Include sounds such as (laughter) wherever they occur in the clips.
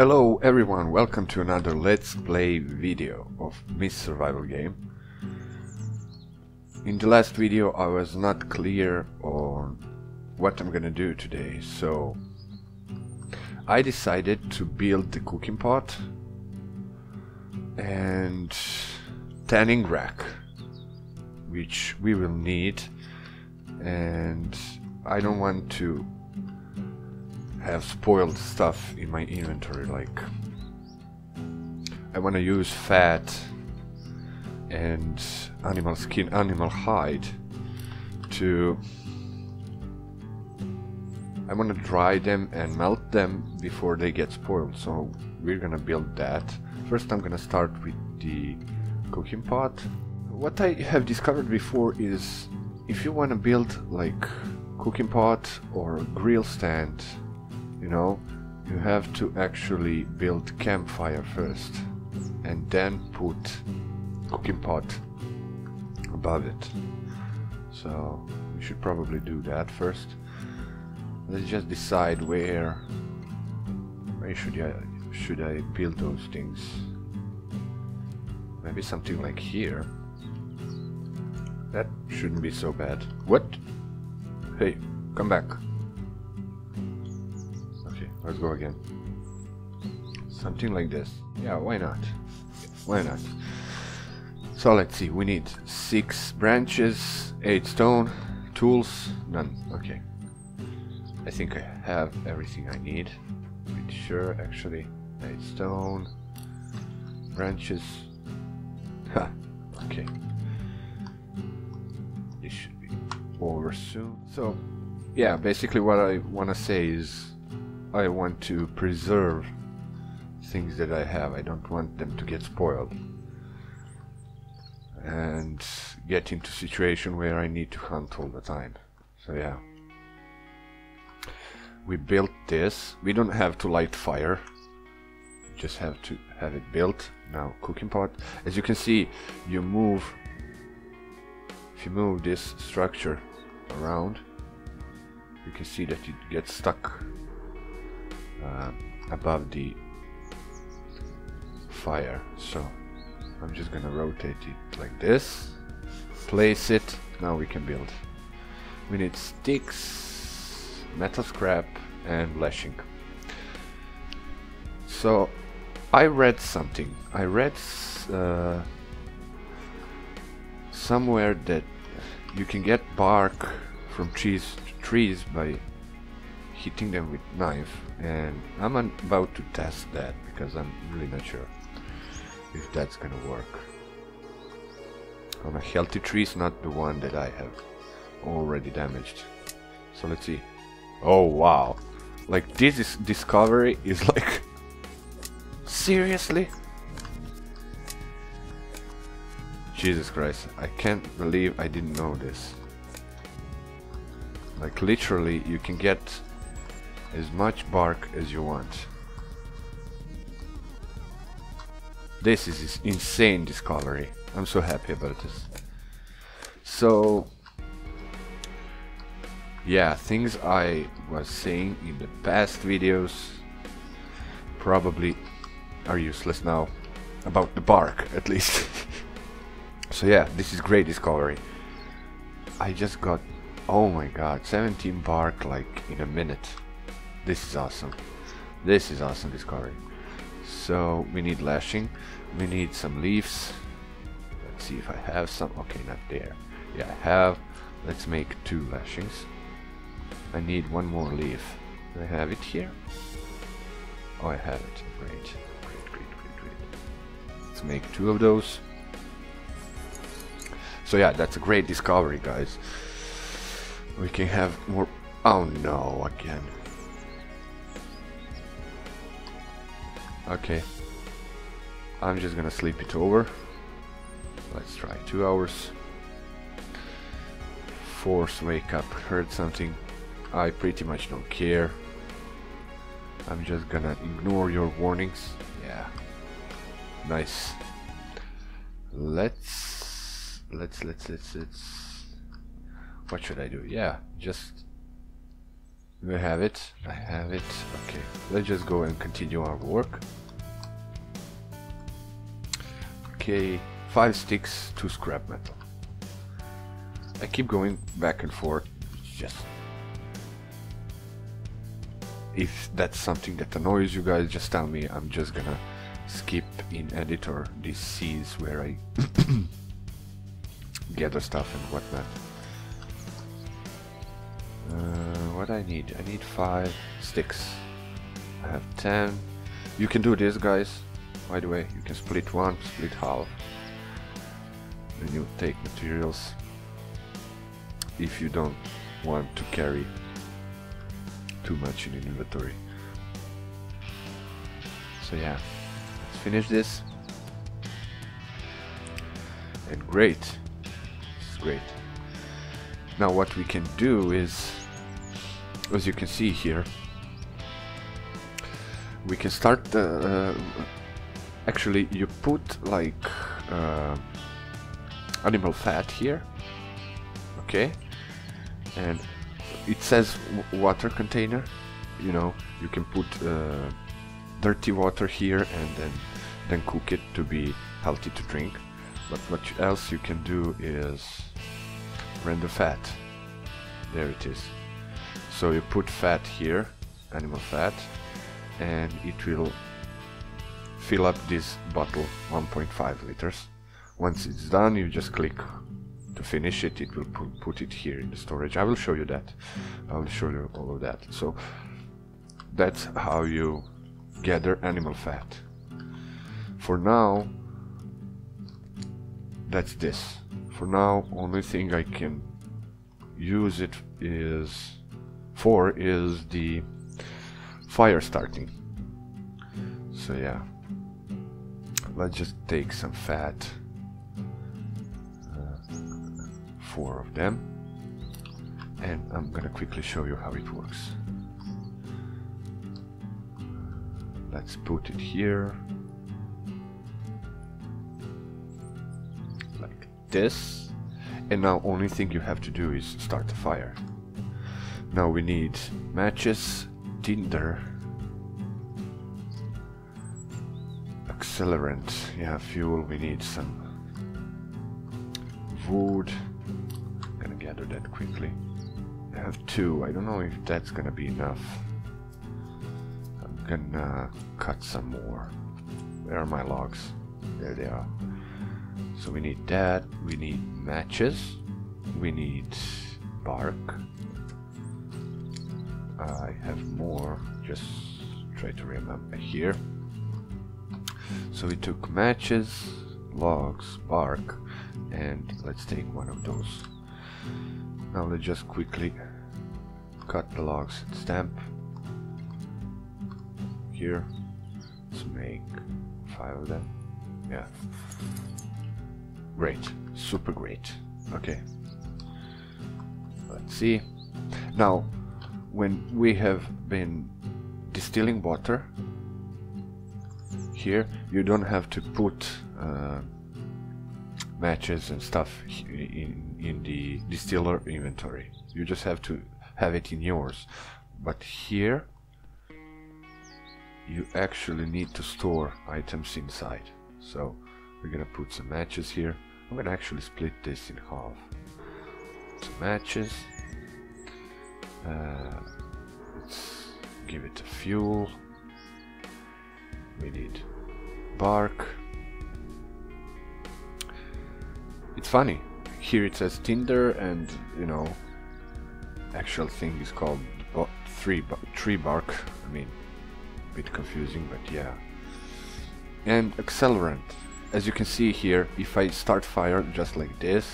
Hello everyone, welcome to another Let's Play video of Mist Survival game. In the last video I was not clear on what I'm gonna do today, so I decided to build the cooking pot and tanning rack, which we will need and I don't want to have spoiled stuff in my inventory like I want to use fat and animal skin, animal hide to I want to dry them and melt them before they get spoiled. So we're gonna build that. First I'm gonna start with the cooking pot. What I have discovered before is if you want to build like cooking pot or grill stand you know you have to actually build campfire first and then put cooking pot above it. So we should probably do that first. Let's just decide where where should I should I build those things? Maybe something like here. That shouldn't be so bad. What? Hey come back Let's go again. Something like this. Yeah, why not? Why not? So let's see, we need six branches, eight stone, tools, none. Okay. I think I have everything I need. Pretty sure, actually. Eight stone, branches. Ha, okay. This should be over soon. So, yeah, basically what I want to say is I want to preserve things that I have. I don't want them to get spoiled and get into situation where I need to hunt all the time. So yeah. We built this. We don't have to light fire. Just have to have it built. Now cooking pot. As you can see, you move if you move this structure around, you can see that it gets stuck uh, above the fire. So I'm just gonna rotate it like this. Place it. Now we can build. We need sticks metal scrap and lashing. So I read something. I read uh, somewhere that you can get bark from trees trees by hitting them with knife and I'm about to test that because I'm really not sure if that's gonna work. On a healthy tree is not the one that I have already damaged. So let's see. Oh wow. Like this is discovery is like seriously? Jesus Christ. I can't believe I didn't know this. Like literally you can get as much bark as you want. This is insane discovery. I'm so happy about this. So, yeah, things I was saying in the past videos probably are useless now. About the bark, at least. (laughs) so yeah, this is great discovery. I just got, oh my god, 17 bark like in a minute. This is awesome. This is awesome discovery. So we need lashing. We need some leaves. Let's see if I have some. Okay, not there. Yeah, I have. Let's make two lashings. I need one more leaf. Do I have it here? Oh, I have it. Great. Great, great, great, great. Let's make two of those. So yeah, that's a great discovery, guys. We can have more... Oh no, again. Okay. I'm just gonna sleep it over. Let's try two hours. Force wake up, heard something. I pretty much don't care. I'm just gonna ignore your warnings. Yeah. Nice. Let's let's let's let's let's what should I do? Yeah, just we have it? I have it. Okay, let's just go and continue our work. Five sticks, to scrap metal. I keep going back and forth, just if that's something that annoys you guys, just tell me. I'm just gonna skip in editor these C's where I (coughs) gather stuff and whatnot. Uh, what I need? I need five sticks. I have ten. You can do this, guys. By the way, you can split one, split half. Then you take materials if you don't want to carry too much in inventory. So yeah, let's finish this. And great, is great. Now what we can do is, as you can see here, we can start the, uh, actually you put like uh, animal fat here, okay, and it says water container you know? You can put uh, dirty water here and then then cook it to be healthy to drink. But what else you can do is render fat. There it is. So you put fat here animal fat and it will fill up this bottle 1.5 liters. Once it's done you just click to finish it. It will put it here in the storage. I will show you that. I will show you all of that. So that's how you gather animal fat. For now that's this. For now only thing I can use it is for is the fire starting. So yeah let's just take some fat uh, four of them. And I'm gonna quickly show you how it works. Let's put it here. Like this. And now only thing you have to do is start the fire. Now we need matches tinder accelerant yeah fuel we need some wood Gonna gather that quickly. I have two. I don't know if that's gonna be enough. I'm gonna cut some more. Where are my logs? There they are. So we need that. We need matches. We need bark. I have more. Just try to remember here. So we took matches, logs, bark, and let's take one of those. Now let's just quickly cut the logs and stamp here. Let's make five of them. Yeah. Great. Super great. Okay. Let's see. Now, when we have been distilling water here, you don't have to put uh, matches and stuff in, in the distiller inventory. You just have to have it in yours. But here, you actually need to store items inside. So we're gonna put some matches here. I'm gonna actually split this in half. Some matches. Uh, let's give it a fuel. We need bark. It's funny. Here it says Tinder and, you know, actual thing is called three tree bark. I mean, a bit confusing, but yeah. And accelerant. As you can see here, if I start fire just like this,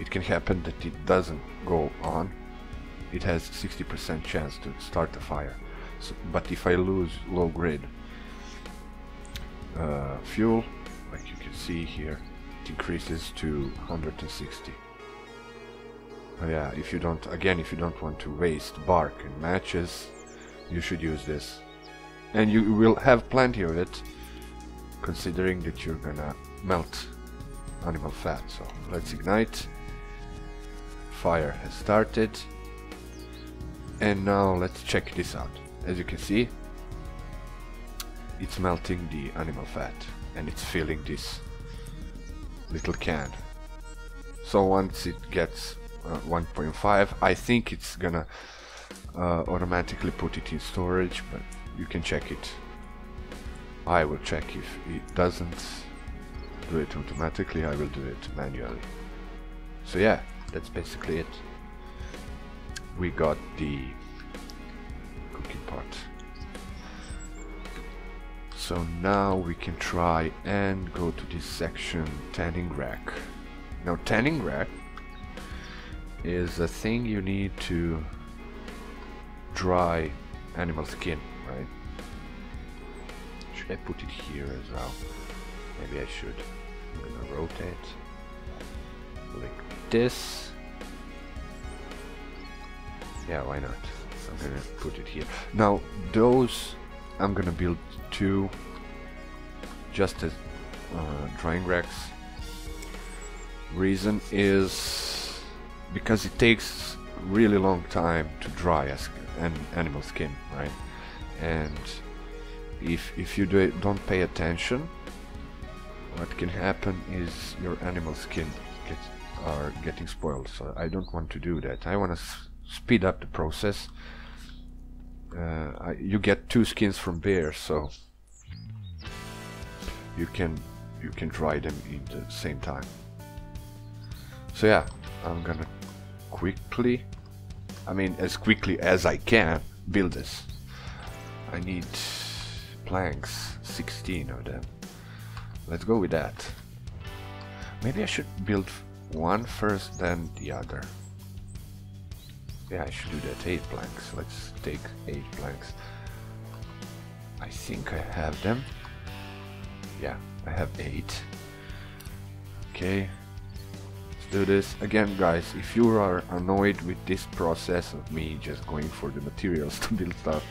it can happen that it doesn't go on. It has 60% chance to start a fire. So, but if I lose low grade uh, fuel, like you can see here, increases to 160. Oh yeah, if you don't, again, if you don't want to waste bark and matches, you should use this. And you will have plenty of it, considering that you're gonna melt animal fat. So let's ignite. Fire has started. And now let's check this out. As you can see, it's melting the animal fat and it's filling this little can. So once it gets uh, 1.5, I think it's gonna uh, automatically put it in storage, but you can check it. I will check if it doesn't do it automatically, I will do it manually. So yeah, that's basically it. We got the cooking pot. So now we can try and go to this section tanning rack. Now tanning rack is a thing you need to dry animal skin, right? Should I put it here as well? Maybe I should. I'm gonna rotate like this. Yeah, why not? So I'm gonna put it here. Now those I'm gonna build two just as uh, drying racks. Reason is because it takes really long time to dry as an animal skin, right? And if if you do it, don't pay attention, what can happen is your animal skin gets are getting spoiled. So I don't want to do that. I want to speed up the process. Uh, you get two skins from bears, so you can you can dry them in the same time. So yeah, I'm gonna quickly, I mean as quickly as I can, build this. I need planks, 16 of them. Let's go with that. Maybe I should build one first, then the other. Yeah, I should do that. 8 planks. Let's take 8 planks. I think I have them. Yeah, I have 8. Okay. Let's do this. Again, guys, if you are annoyed with this process of me just going for the materials (laughs) to build stuff,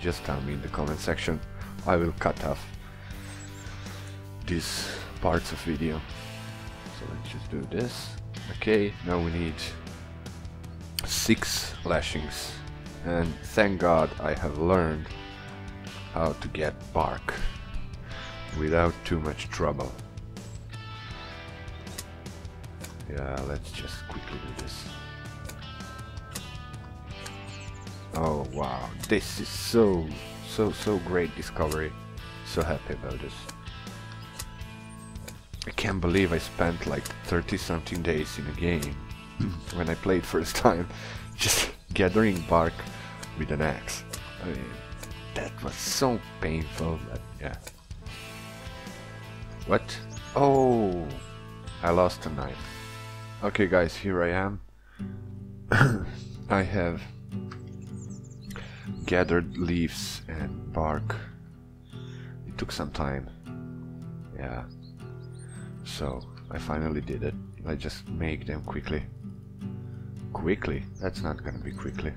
just tell me in the comment section. I will cut off these parts of video. So let's just do this. Okay, now we need six lashings. And thank God I have learned how to get bark without too much trouble. Yeah, let's just quickly do this. Oh wow, this is so, so, so great discovery. So happy about this. I can't believe I spent like 30 something days in a game (clears throat) when I played first time (laughs) just gathering bark with an axe. I mean, that was so painful, but yeah. What? Oh, I lost a knife. Okay guys, here I am. (clears throat) I have gathered leaves and bark. It took some time. Yeah. So, I finally did it. I just make them quickly. Quickly? That's not gonna be quickly.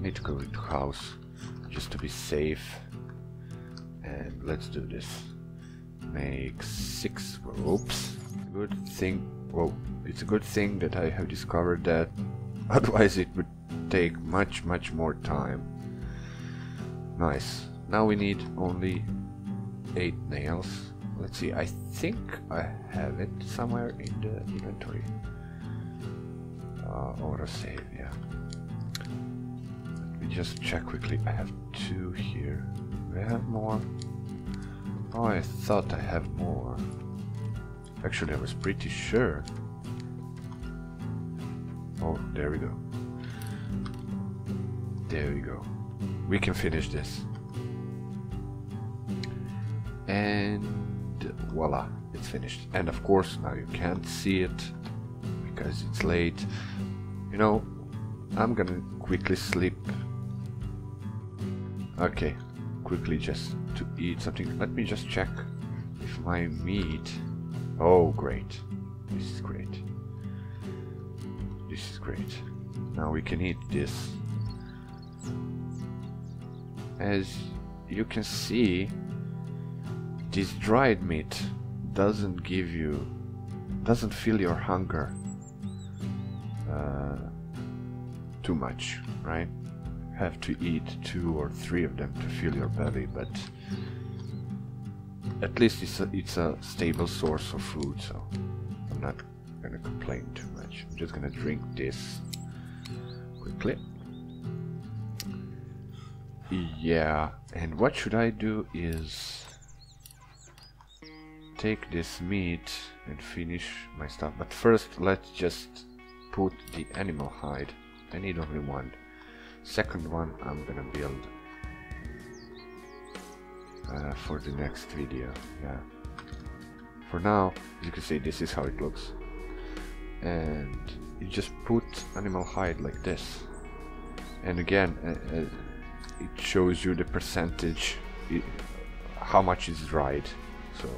Need to go into house just to be safe. And let's do this. Make six ropes. Good thing. Whoa, it's a good thing that I have discovered that. (laughs) Otherwise, it would take much, much more time. Nice. Now we need only eight nails. Let's see, I think I have it somewhere in the inventory. Uh, autosave, yeah. Let me just check quickly. I have two here. Do have more? Oh, I thought I have more. Actually, I was pretty sure. Oh, there we go. There we go. We can finish this. And voila, it's finished. And of course, now you can't see it because it's late. You know, I'm gonna quickly sleep. Okay, quickly just to eat something. Let me just check if my meat... Oh, great. This is great. This is great. Now we can eat this. As you can see, this dried meat doesn't give you, doesn't fill your hunger uh, too much, right? have to eat two or three of them to fill your belly, but at least it's a, it's a stable source of food, so I'm not gonna complain too much. I'm just gonna drink this quickly. Yeah, and what should I do is take this meat and finish my stuff. But first, let's just put the animal hide. I need only one. Second one I'm gonna build uh, for the next video. Yeah. For now, as you can see, this is how it looks. And you just put animal hide like this. And again, uh, uh, it shows you the percentage, it, how much is dried. So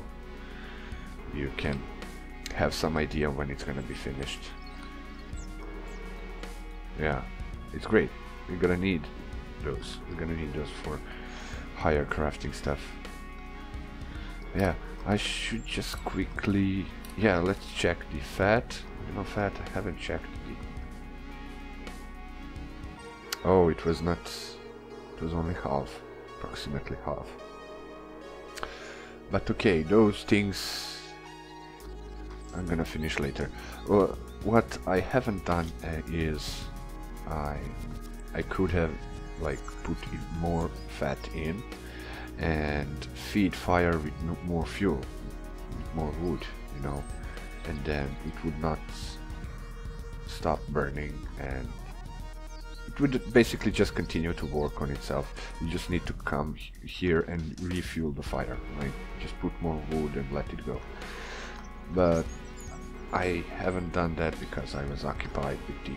you can have some idea when it's gonna be finished. Yeah, it's great. We're gonna need those. We're gonna need those for higher crafting stuff. Yeah, I should just quickly... Yeah, let's check the fat. Animal fat, I haven't checked the... Oh, it was not... It was only half. Approximately half. But okay, those things I'm gonna finish later. Well, what I haven't done uh, is I I could have like put more fat in and feed fire with more fuel, with more wood, you know, and then it would not stop burning and it would basically just continue to work on itself. You just need to come here and refuel the fire, right? just put more wood and let it go. But I haven't done that because I was occupied with the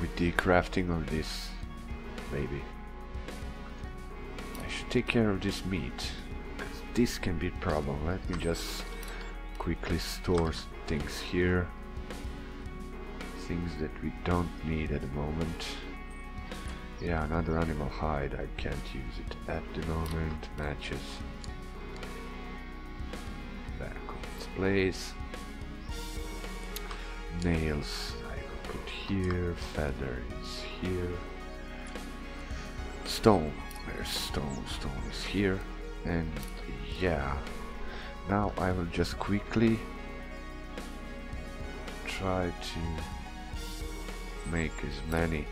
with the crafting of this maybe. I should take care of this meat this can be a problem. Let me just quickly store things here. Things that we don't need at the moment. Yeah, another animal hide. I can't use it at the moment. Matches. Back on its place nails here, feather is here, stone, there's stone, stone is here, and yeah, now I will just quickly try to make as many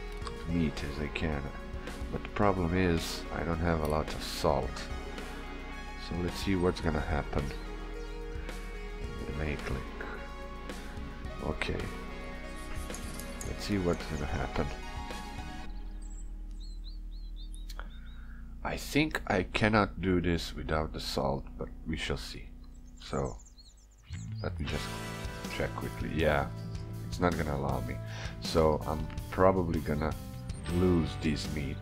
meat as I can, but the problem is I don't have a lot of salt, so let's see what's gonna happen. Make like Okay. Let's see what's gonna happen. I think I cannot do this without the salt, but we shall see. So, let me just check quickly. Yeah, it's not gonna allow me. So, I'm probably gonna lose this meat.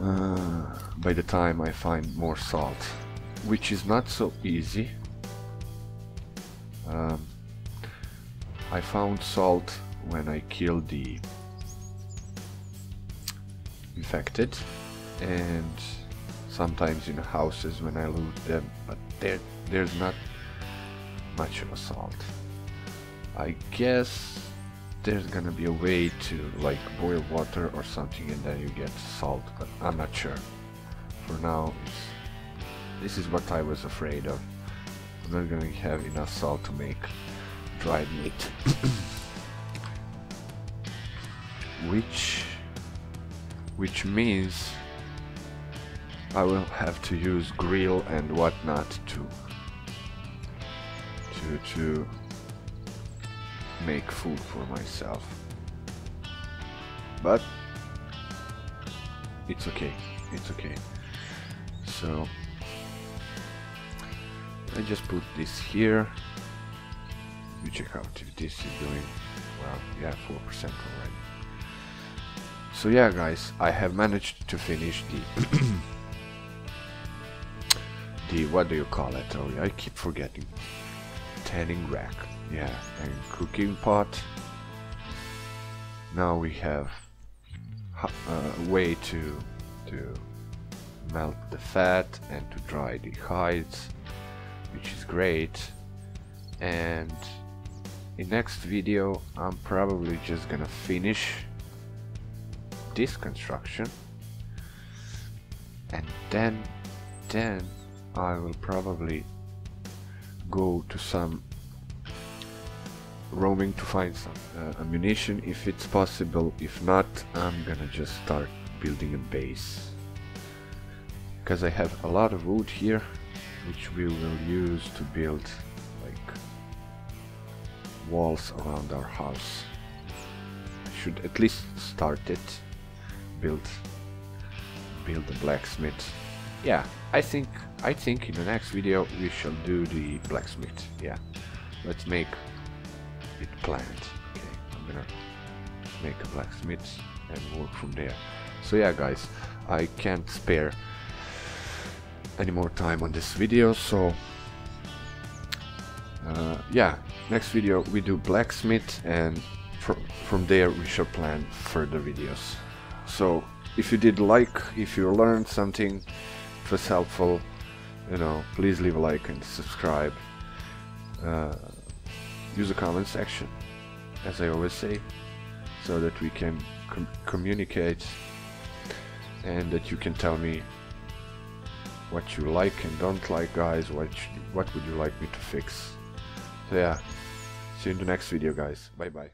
Uh, by the time I find more salt, which is not so easy um, I found salt when I killed the infected and sometimes in houses when I loot them but there there's not much of a salt. I guess there's gonna be a way to like boil water or something and then you get salt but I'm not sure. For now this is what I was afraid of. I'm not gonna have enough salt to make dried meat. which which means I will have to use grill and whatnot to to to make food for myself. But it's okay. It's okay. So I just put this here. You check out if this is doing well. Yeah, four percent already. So yeah, guys, I have managed to finish the (coughs) the what do you call it? Oh, yeah I keep forgetting. Tanning rack. Yeah, and cooking pot. Now we have uh, a way to to melt the fat and to dry the hides which is great and in next video I'm probably just gonna finish this construction. And then then I will probably go to some roaming to find some uh, ammunition. If it's possible if not I'm gonna just start building a base. Because I have a lot of wood here which we will use to build walls around our house. Should at least start it build build a blacksmith. Yeah I think I think in the next video we shall do the blacksmith yeah. Let's make it planned okay. I'm gonna make a blacksmith and work from there. So yeah guys I can't spare any more time on this video so uh, yeah next video we do blacksmith and fr from there we shall plan further videos. So if you did like if you learned something it was helpful you know please leave a like and subscribe. Uh, use the comment section as I always say so that we can com communicate and that you can tell me what you like and don't like guys what what would you like me to fix so yeah. See you in the next video guys. Bye bye